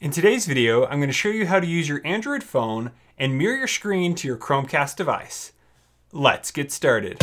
In today's video, I'm going to show you how to use your Android phone and mirror your screen to your Chromecast device. Let's get started.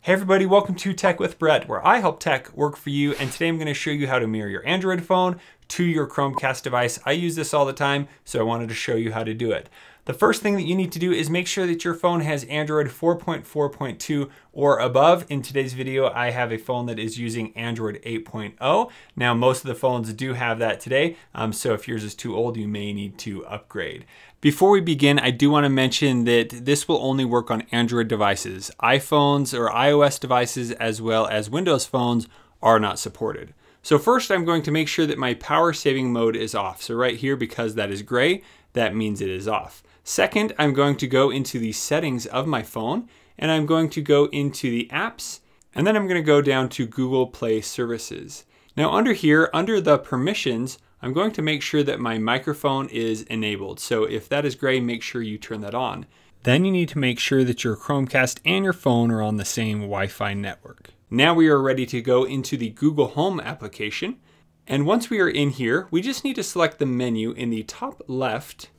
Hey everybody, welcome to Tech with Brett, where I help tech work for you. And today I'm going to show you how to mirror your Android phone to your Chromecast device. I use this all the time, so I wanted to show you how to do it. The first thing that you need to do is make sure that your phone has Android 4.4.2 or above. In today's video, I have a phone that is using Android 8.0. Now, most of the phones do have that today, um, so if yours is too old, you may need to upgrade. Before we begin, I do want to mention that this will only work on Android devices. iPhones or iOS devices as well as Windows phones are not supported. So first I'm going to make sure that my power saving mode is off. So right here, because that is gray, that means it is off. Second, I'm going to go into the settings of my phone and I'm going to go into the apps and then I'm going to go down to Google Play Services. Now under here, under the permissions, I'm going to make sure that my microphone is enabled. So if that is gray, make sure you turn that on. Then you need to make sure that your Chromecast and your phone are on the same Wi-Fi network. Now we are ready to go into the Google Home application. And once we are in here, we just need to select the menu in the top left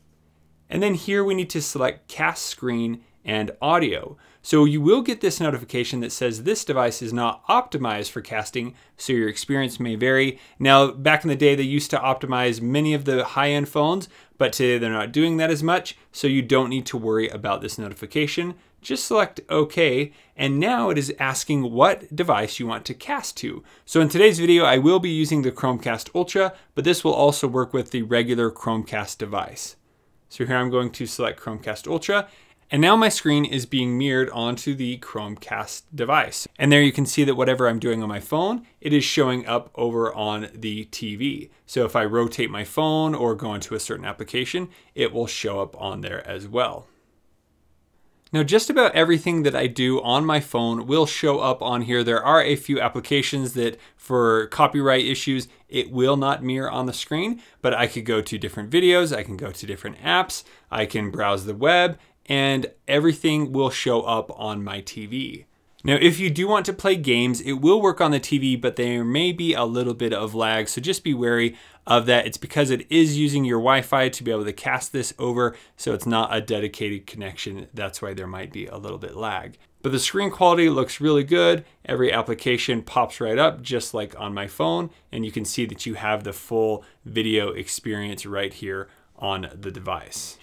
and then here we need to select cast screen and audio. So you will get this notification that says this device is not optimized for casting, so your experience may vary. Now, back in the day, they used to optimize many of the high-end phones, but today they're not doing that as much, so you don't need to worry about this notification. Just select OK, and now it is asking what device you want to cast to. So in today's video, I will be using the Chromecast Ultra, but this will also work with the regular Chromecast device. So here I'm going to select Chromecast Ultra and now my screen is being mirrored onto the Chromecast device. And there you can see that whatever I'm doing on my phone, it is showing up over on the TV. So if I rotate my phone or go into a certain application, it will show up on there as well. Now just about everything that I do on my phone will show up on here. There are a few applications that for copyright issues, it will not mirror on the screen, but I could go to different videos, I can go to different apps, I can browse the web, and everything will show up on my TV. Now, if you do want to play games, it will work on the TV, but there may be a little bit of lag, so just be wary of that. It's because it is using your Wi-Fi to be able to cast this over, so it's not a dedicated connection. That's why there might be a little bit lag. But the screen quality looks really good. Every application pops right up, just like on my phone, and you can see that you have the full video experience right here on the device.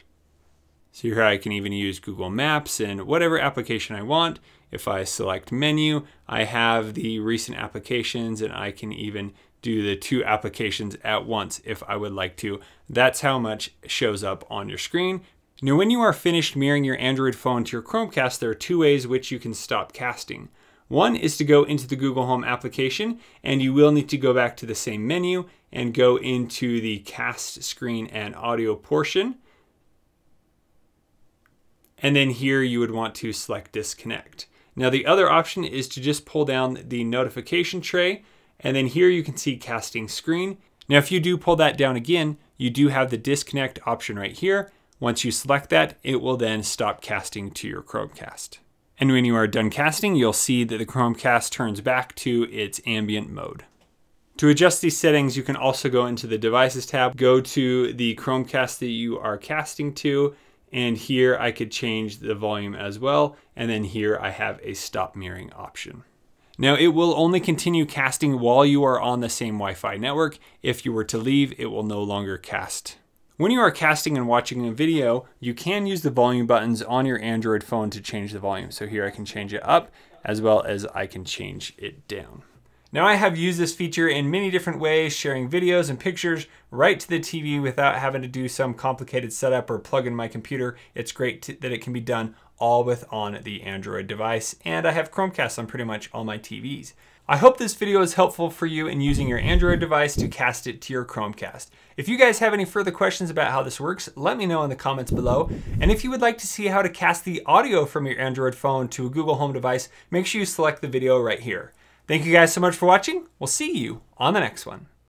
So here I can even use Google Maps and whatever application I want. If I select menu, I have the recent applications and I can even do the two applications at once if I would like to. That's how much shows up on your screen. Now, when you are finished mirroring your Android phone to your Chromecast, there are two ways which you can stop casting. One is to go into the Google Home application, and you will need to go back to the same menu and go into the cast screen and audio portion. And then here you would want to select disconnect. Now the other option is to just pull down the notification tray and then here you can see casting screen. Now if you do pull that down again, you do have the disconnect option right here. Once you select that, it will then stop casting to your Chromecast. And when you are done casting, you'll see that the Chromecast turns back to its ambient mode. To adjust these settings, you can also go into the Devices tab, go to the Chromecast that you are casting to, and here I could change the volume as well. And then here I have a stop mirroring option. Now it will only continue casting while you are on the same Wi-Fi network. If you were to leave, it will no longer cast. When you are casting and watching a video, you can use the volume buttons on your Android phone to change the volume. So here I can change it up as well as I can change it down. Now I have used this feature in many different ways, sharing videos and pictures right to the TV without having to do some complicated setup or plug in my computer. It's great to, that it can be done all with on the Android device. And I have Chromecast on pretty much all my TVs. I hope this video is helpful for you in using your Android device to cast it to your Chromecast. If you guys have any further questions about how this works, let me know in the comments below. And if you would like to see how to cast the audio from your Android phone to a Google Home device, make sure you select the video right here. Thank you guys so much for watching. We'll see you on the next one.